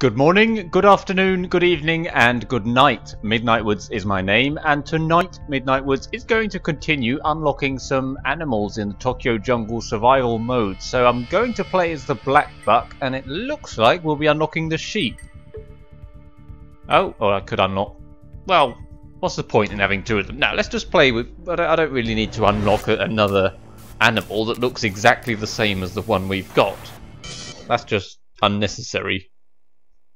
Good morning, good afternoon, good evening, and good night. Midnightwards is my name, and tonight Midnightwards is going to continue unlocking some animals in the Tokyo Jungle survival mode. So I'm going to play as the black buck, and it looks like we'll be unlocking the sheep. Oh, or I could unlock. Well, what's the point in having two of them? Now let's just play with. But I don't really need to unlock another animal that looks exactly the same as the one we've got. That's just unnecessary.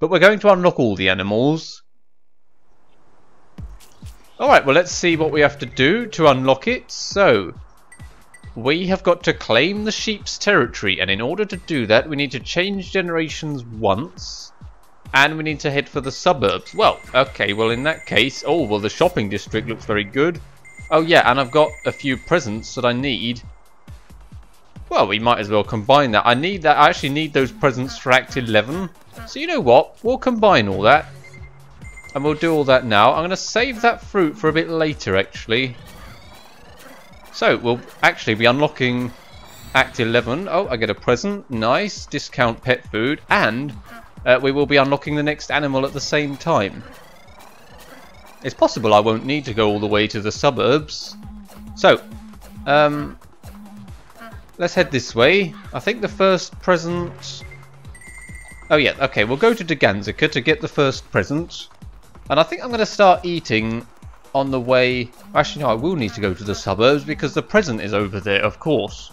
But we're going to unlock all the animals. Alright, well let's see what we have to do to unlock it. So, we have got to claim the sheep's territory. And in order to do that, we need to change generations once. And we need to head for the suburbs. Well, okay, well in that case... Oh, well the shopping district looks very good. Oh yeah, and I've got a few presents that I need. Well, we might as well combine that. I need that. I actually need those presents for Act 11. So you know what? We'll combine all that. And we'll do all that now. I'm going to save that fruit for a bit later, actually. So, we'll actually be unlocking Act 11. Oh, I get a present. Nice. Discount pet food. And uh, we will be unlocking the next animal at the same time. It's possible I won't need to go all the way to the suburbs. So, um, let's head this way. I think the first present Oh yeah, okay, we'll go to Dogenzaka to get the first present. And I think I'm going to start eating on the way... Actually, no, I will need to go to the suburbs because the present is over there, of course.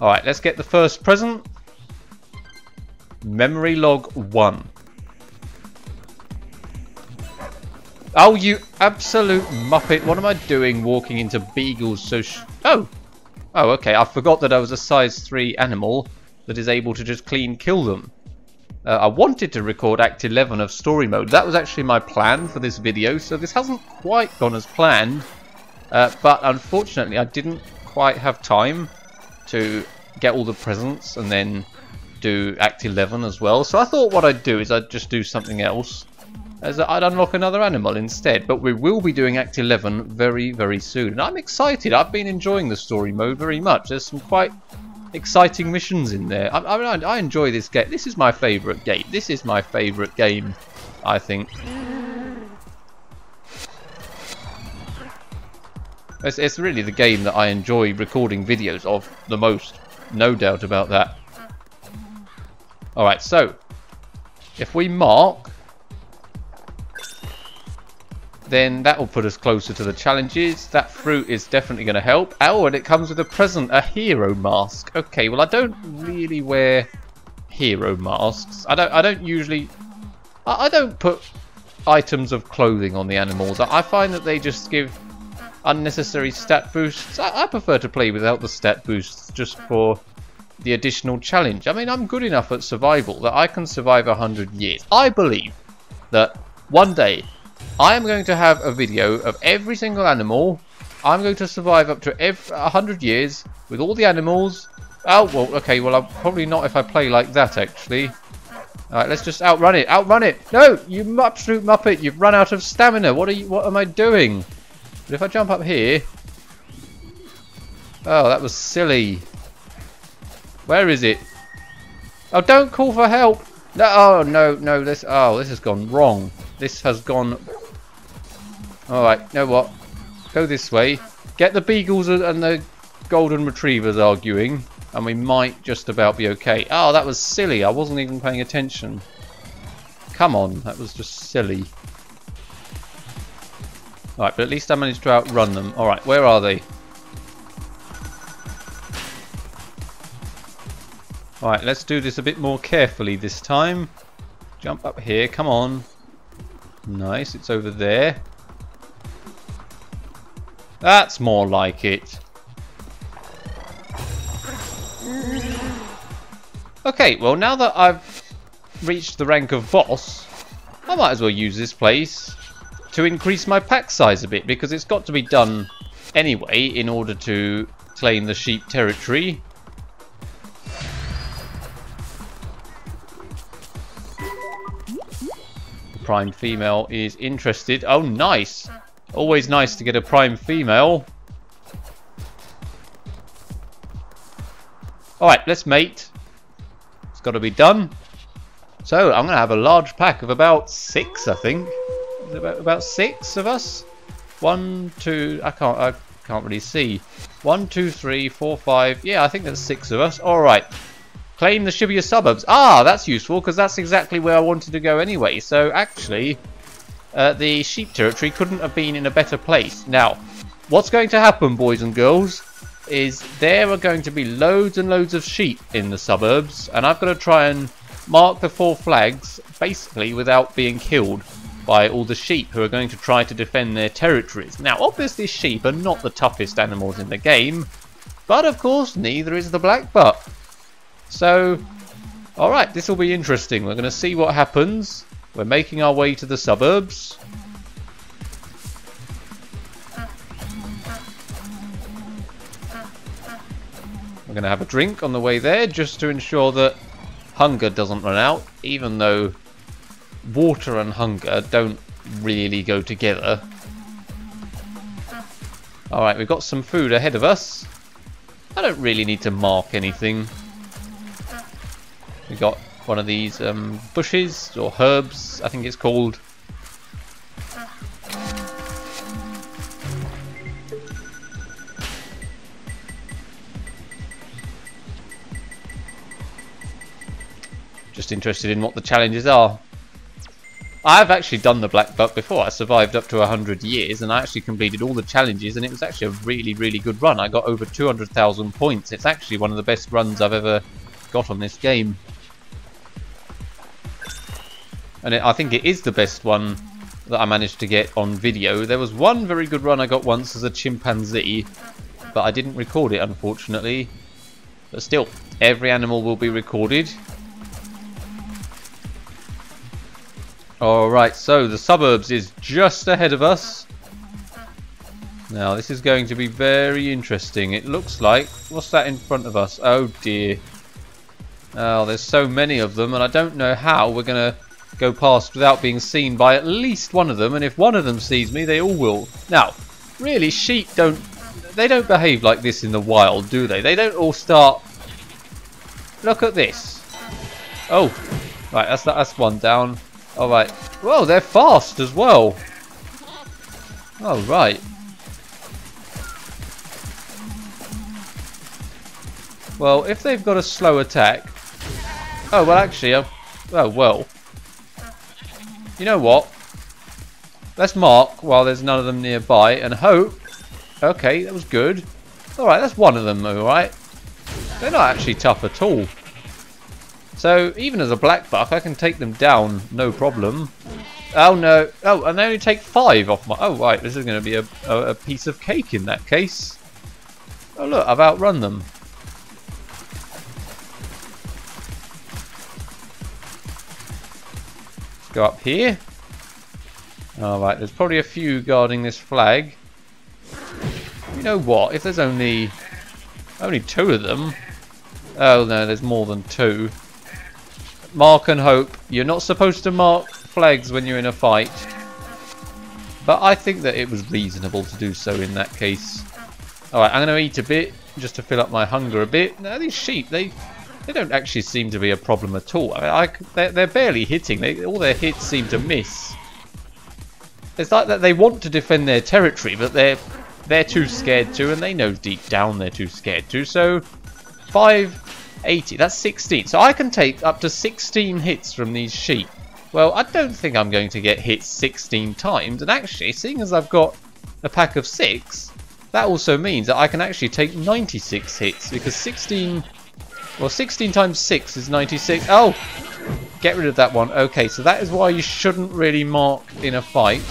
Alright, let's get the first present. Memory log 1. Oh, you absolute muppet. What am I doing walking into beagles so... oh! Oh, okay. I forgot that I was a size 3 animal that is able to just clean kill them. Uh, I wanted to record Act 11 of Story Mode. That was actually my plan for this video, so this hasn't quite gone as planned. Uh, but unfortunately, I didn't quite have time to get all the presents and then do Act 11 as well. So I thought what I'd do is I'd just do something else as I'd unlock another animal instead. But we will be doing Act 11 very, very soon. And I'm excited. I've been enjoying the story mode very much. There's some quite exciting missions in there. I, I, I enjoy this game. This is my favourite game. This is my favourite game, I think. It's, it's really the game that I enjoy recording videos of the most. No doubt about that. Alright, so if we mark then that will put us closer to the challenges. That fruit is definitely going to help. Oh, and it comes with a present, a hero mask. Okay, well I don't really wear hero masks. I don't. I don't usually. I, I don't put items of clothing on the animals. I, I find that they just give unnecessary stat boosts. I, I prefer to play without the stat boosts just for the additional challenge. I mean, I'm good enough at survival that I can survive a hundred years. I believe that one day I am going to have a video of every single animal. I'm going to survive up to every 100 years with all the animals. Oh, well, okay, well, I'm probably not if I play like that, actually. Alright, let's just outrun it. Outrun it! No! You absolute muppet! You've run out of stamina! What are you- what am I doing? But if I jump up here... Oh, that was silly. Where is it? Oh, don't call for help! No, oh, no, no, this- oh, this has gone wrong. This has gone Alright, know what? Go this way. Get the beagles and the golden retrievers arguing, and we might just about be okay. Oh, that was silly. I wasn't even paying attention. Come on, that was just silly. Alright, but at least I managed to outrun them. Alright, where are they? Alright, let's do this a bit more carefully this time. Jump up here, come on. Nice, it's over there. That's more like it. Okay, well now that I've reached the rank of boss, I might as well use this place to increase my pack size a bit because it's got to be done anyway in order to claim the sheep territory. The prime female is interested. Oh, nice! Always nice to get a prime female. Alright, let's mate. It's got to be done. So I'm going to have a large pack of about six, I think. About, about six of us. One, two. I can't. I can't really see. One, two, three, four, five. Yeah, I think that's six of us. All right. Claim the Shibuya suburbs. Ah, that's useful because that's exactly where I wanted to go anyway. So actually, uh, the sheep territory couldn't have been in a better place. Now, what's going to happen, boys and girls, is there are going to be loads and loads of sheep in the suburbs, and I've got to try and mark the four flags basically without being killed by all the sheep who are going to try to defend their territories. Now, obviously sheep are not the toughest animals in the game, but of course neither is the black buck. So, alright, this will be interesting. We're going to see what happens. We're making our way to the suburbs. We're going to have a drink on the way there just to ensure that hunger doesn't run out, even though water and hunger don't really go together. Alright, we've got some food ahead of us. I don't really need to mark anything. We got one of these um, bushes or herbs, I think it's called. Just interested in what the challenges are. I've actually done the Black Buck before. I survived up to 100 years and I actually completed all the challenges and it was actually a really, really good run. I got over 200,000 points. It's actually one of the best runs I've ever got on this game. And it, I think it is the best one that I managed to get on video. There was one very good run I got once as a chimpanzee, but I didn't record it unfortunately. But still, every animal will be recorded Alright, so the suburbs is just ahead of us. Now, this is going to be very interesting. It looks like... What's that in front of us? Oh, dear. Oh, there's so many of them, and I don't know how we're going to go past without being seen by at least one of them, and if one of them sees me, they all will. Now, really, sheep don't... They don't behave like this in the wild, do they? They don't all start... Look at this. Oh, right, that's, that's one down. Alright. Whoa, they're fast as well. Oh, right. Well, if they've got a slow attack... Oh, well, actually, I've... Oh, well. You know what? Let's mark while there's none of them nearby and hope... Okay, that was good. Alright, that's one of them, alright. They're not actually tough at all. So even as a black buck, I can take them down, no problem. Oh no! Oh, and they only take five off my. Oh right, this is going to be a, a, a piece of cake in that case. Oh look, I've outrun them. Go up here. Alright, there's probably a few guarding this flag. You know what? If there's only only two of them. Oh no, there's more than two. Mark and hope. You're not supposed to mark flags when you're in a fight. But I think that it was reasonable to do so in that case. Alright, I'm going to eat a bit just to fill up my hunger a bit. Now these sheep, they they don't actually seem to be a problem at all. I mean, I, they're, they're barely hitting. They, all their hits seem to miss. It's like that they want to defend their territory, but they're they're too scared to, and they know deep down they're too scared to. So, 580. That's 16. So I can take up to 16 hits from these sheep. Well, I don't think I'm going to get hit 16 times. And actually, seeing as I've got a pack of 6, that also means that I can actually take 96 hits. Because 16... Well, 16 times 6 is 96. Oh! Get rid of that one. Okay, so that is why you shouldn't really mark in a fight.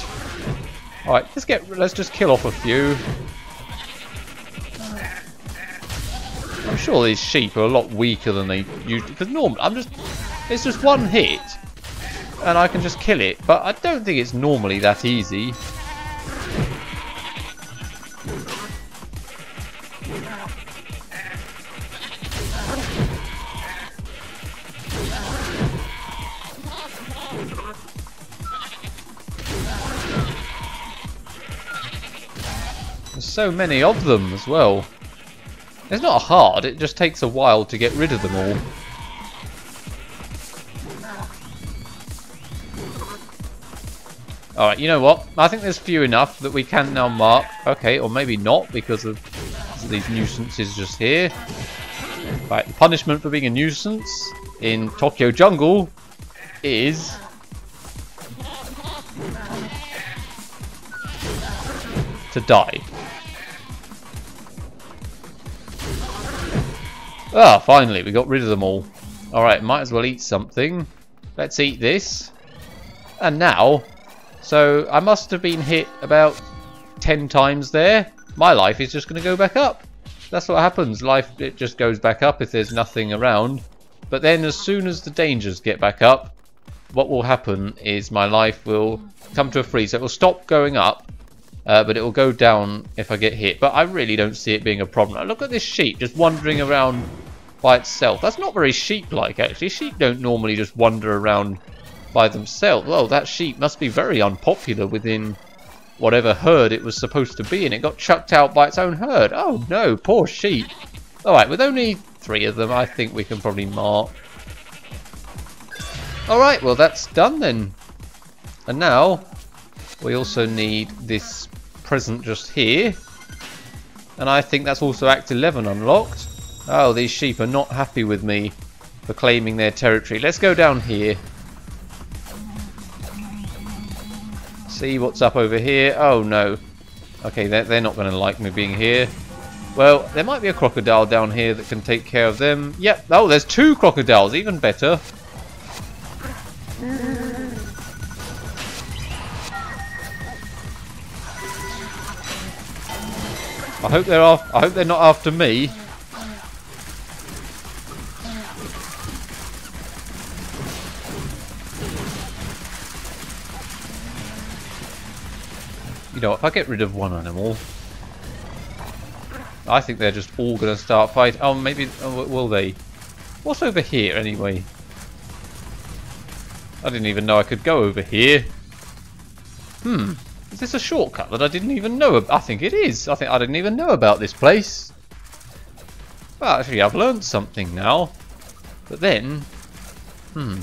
Alright, let's get let's just kill off a few. I'm sure these sheep are a lot weaker than they usually... Because normally, I'm just... It's just one hit. And I can just kill it. But I don't think it's normally that easy. so many of them as well. It's not hard, it just takes a while to get rid of them all. Alright, you know what? I think there's few enough that we can now mark. Okay, or maybe not because of these nuisances just here. Right, the punishment for being a nuisance in Tokyo Jungle is... to die. Ah, finally, we got rid of them all. Alright, might as well eat something. Let's eat this. And now, so I must have been hit about 10 times there. My life is just going to go back up. That's what happens. Life, it just goes back up if there's nothing around. But then as soon as the dangers get back up, what will happen is my life will come to a freeze. It will stop going up, uh, but it will go down if I get hit. But I really don't see it being a problem. Look at this sheep just wandering around by itself. That's not very sheep-like, actually. Sheep don't normally just wander around by themselves. Well, that sheep must be very unpopular within whatever herd it was supposed to be and it got chucked out by its own herd. Oh no, poor sheep. Alright, with only three of them, I think we can probably mark. Alright, well that's done then. And now, we also need this present just here. And I think that's also Act 11 unlocked. Oh, these sheep are not happy with me for claiming their territory. Let's go down here. See what's up over here. Oh no. Okay, they're, they're not going to like me being here. Well, there might be a crocodile down here that can take care of them. Yep. Oh, there's two crocodiles. Even better. I hope they're off. I hope they're not after me. You know, if I get rid of one animal, I think they're just all going to start fighting. Oh, maybe, oh, will they? What's over here, anyway? I didn't even know I could go over here. Hmm. Is this a shortcut that I didn't even know about? I think it is. I think I didn't even know about this place. Well, actually, I've learned something now. But then... Hmm.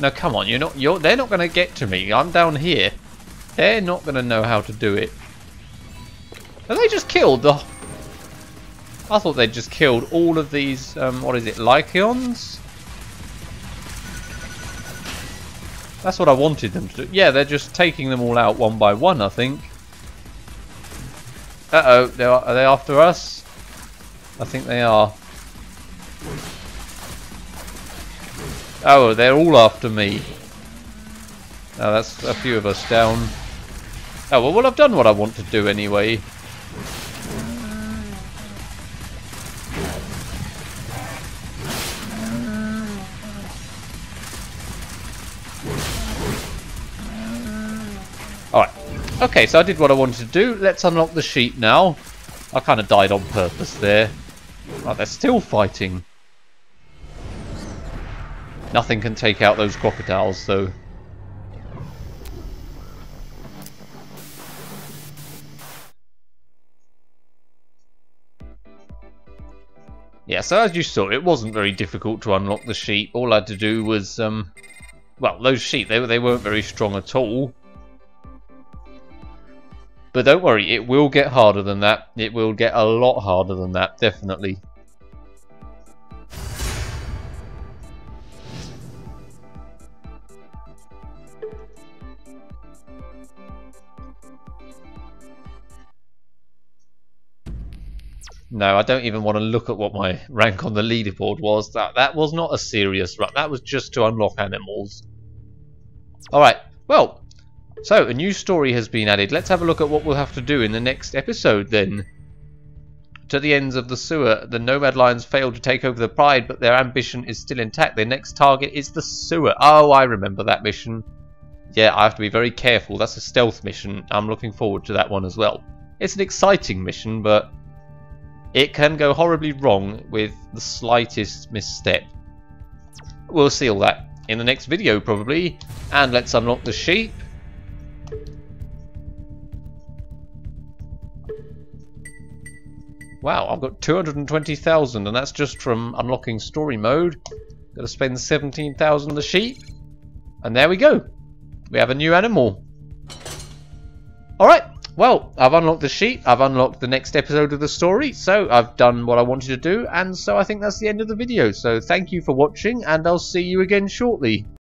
No, come on. You're not. You're. They're not going to get to me. I'm down here. They're not going to know how to do it. Have they just killed the... I thought they'd just killed all of these, um, what is it, Lycaons? That's what I wanted them to do. Yeah, they're just taking them all out one by one, I think. Uh-oh, are they after us? I think they are. Oh, they're all after me. Oh, that's a few of us down. Oh, well, well, I've done what I want to do anyway. Alright. Okay, so I did what I wanted to do. Let's unlock the sheep now. I kind of died on purpose there. Oh, they're still fighting. Nothing can take out those crocodiles, though. Yeah, so as you saw, it wasn't very difficult to unlock the sheep. All I had to do was, um, well, those sheep, they, they weren't very strong at all. But don't worry, it will get harder than that. It will get a lot harder than that, definitely. No, I don't even want to look at what my rank on the leaderboard was. That that was not a serious run. That was just to unlock animals. Alright, well, so a new story has been added. Let's have a look at what we'll have to do in the next episode then. To the ends of the sewer, the Nomad Lions failed to take over the Pride, but their ambition is still intact. Their next target is the sewer. Oh, I remember that mission. Yeah, I have to be very careful. That's a stealth mission. I'm looking forward to that one as well. It's an exciting mission, but it can go horribly wrong with the slightest misstep. We'll see all that in the next video probably. And let's unlock the sheep. Wow, I've got 220,000 and that's just from unlocking story mode. Gotta spend 17,000 the sheep. And there we go. we have a new animal. Alright, well, I've unlocked the sheet, I've unlocked the next episode of the story, so I've done what I wanted to do, and so I think that's the end of the video. So thank you for watching, and I'll see you again shortly.